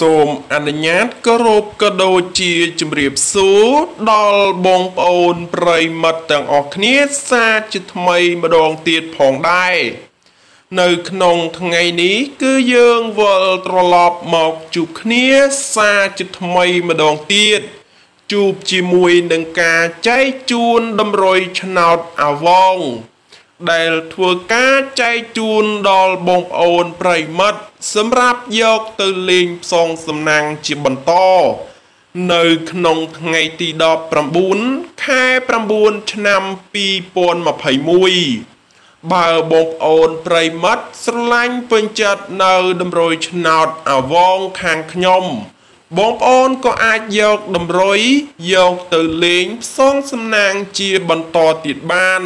សូមអនុញ្ញាតគោរពក៏ដូចជាជំរាបសួរដល់បងប្អូនប្រិមិត្តទាំងអស់គ្នាសាជាថ្មីម្ដងទៀតផងដែរនៅក្នុងថ្ងៃនេះគឺយើងវិលត្រឡប់មកជួបគ្នាសាជាថ្មីម្ដងទៀតជួបជាមួយនឹងការចែកជូនតម្រុយឆ្នោតអាវង ដែលធ្វើការចែកជូនដល់បងប្អូនប្រិមិត្តសម្រាប់យកទៅលេងផ្សងសំណាងជាបន្តនៅក្នុងថ្ងៃទី19ខែ9ឆ្នាំ2021បើបងប្អូនប្រិមិត្តស្រឡាញ់ពេញចិត្តនៅតម្រុយឆ្នោតអាវងខាងខ្ញុំ បងប្អូនក៏អាចយកតម្រុយយកទៅលេងផ្សងសំណាងជាបន្តទៀតបាន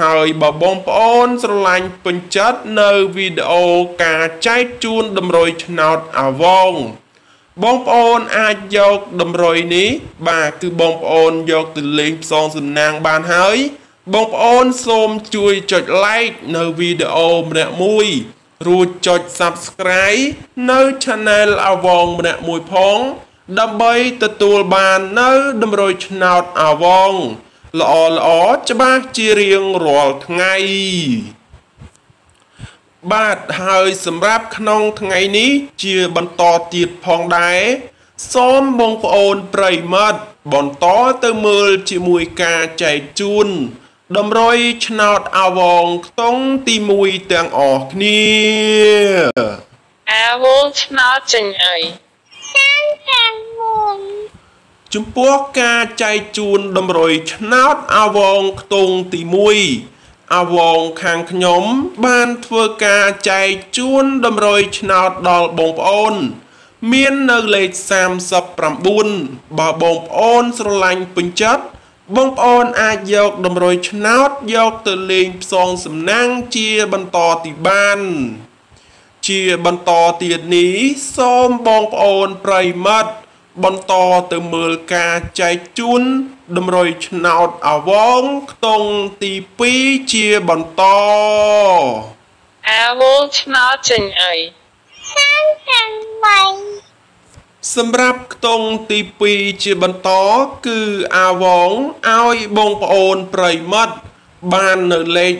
ហើយបើបងប្អូនស្រឡាញ់ពេញចិត្តនៅវីដេអូការចែកជូនតម្រុយឆ្នោតអាវងបងប្អូនអាចយកតម្រុយនេះ បាទគឺបងប្អូនយកទៅលេងផ្សងសំណាងបានហើយបងប្អូនសូមជួយចុច like នៅវីដេអូម្នាក់មួយរួចចុច Subscribe នៅ Channel អាវងម្នាក់មួយផង ដើម្បីទទួលបាននៅតម្រុយឆ្នោតអាវង ល្អល្អច្បាស់ជារៀងរាល់ថ្ងៃបាទហើយសម្រាប់ក្នុងថ្ងៃនេះជាបន្តទៀតផងដែរសូមបងប្អូនប្រិមត្តបន្តទៅមើលជាមួយការចែកជូនតម្រុយឆ្នោតអាវងខ្ទង់ទី1ទាំងអស់គ្នាអាវងឆ្នោតចេញអីខាងខាងមួយ ចំពោះការចែកជូនតម្រុយឆ្នោតអាវងខ្ទង់ទី1អាវងខាងខ្ញុំ បានធ្វើការចែកជូនតម្រុយឆ្នោតដល់បងប្អូន មាននៅលេខ39បើបងប្អូនស្រឡាញ់ពេញចិត្តបងប្អូនអាចយកតម្រុយឆ្នោតយកទៅលេងផ្សងសំណាងជាបន្តទីបានជាបន្តទៀតនេះសូមបងប្អូនប្រិមិត្ត បន្តទៅមើលការចែកជូនតម្រុយឆ្នោតអវងខ្ទង់ទី2ជាបន្តអវងឆ្នោតចេញអីខាងខាងបីសម្រាប់ខ្ទង់ទី2ជាបន្ត គឺអាវងឲ្យបងប្អូនប្រិមិត្តបាននៅលេខ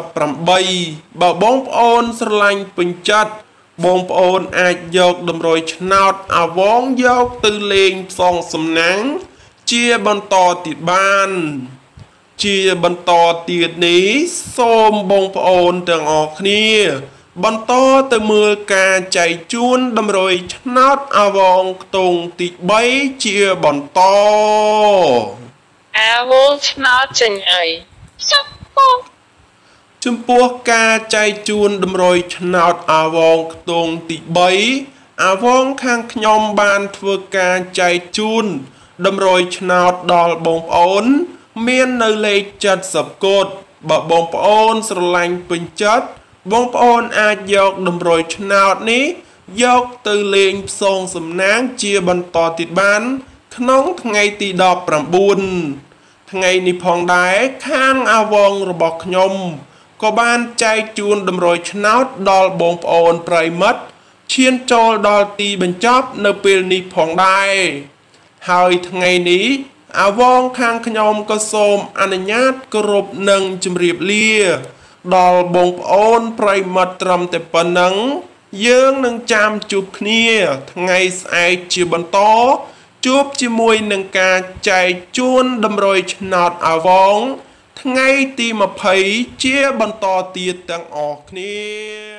38បើបងប្អូនស្រឡាញ់ពេញចិត្ត បងប្អូនអាចយកតម្រុយឆ្នោតអាវងយកទៅលេងផ្សងសំណាងជាបន្តទៀតបាន ជាបន្តទៀតនេះសូមបងប្អូនទាំងអស់គ្នា បន្តទៅមើលការចែកជូនតម្រុយឆ្នោតអាវងខ្ទង់ទី3ជាបន្តអាវងឆ្នោតចេញអីសុខពង ចំពោះការចែកជូនតម្រុយឆ្នោតអាវងខ្ទង់ទី3អាវងខាងខ្ញុំបានធ្វើការចែកជូនតម្រុយឆ្នោតដល់បងប្អូន មាននៅលេខ70កូដបើបងប្អូនស្រឡាញ់ពេញចិត្តបងប្អូនអាចយកតម្រុយឆ្នោតនេះយកទៅលេងផ្សងសំណាងជាបន្តទៀតបាន ក្នុងថ្ងៃទី19ថ្ងៃនេះផងដែរខាងអាវងរបស់ខ្ញុំ ក៏បានចែកជូនតម្រុយឆ្នោតដល់បងប្អូនប្រិមិត្តឈានចូលដល់ទីបញ្ចប់នៅពេលនេះផងដែរហើយថ្ងៃនេះអាវងខាងខ្ញុំក៏សូមអនុញ្ញាតគោរពនិងជម្រាបលា ដល់បងប្អូនប្រិមិត្តត្រឹមតែប៉ុណ្ណឹងយើងនឹងចាំជួបគ្នា ថ្ងៃស្អែកជាបន្តជួបជាមួយនឹងការចែកជូនតម្រុយឆ្នោតអាវង ថ្ងៃទី20ជាបន្តទៀតទាំងអស់គ្នា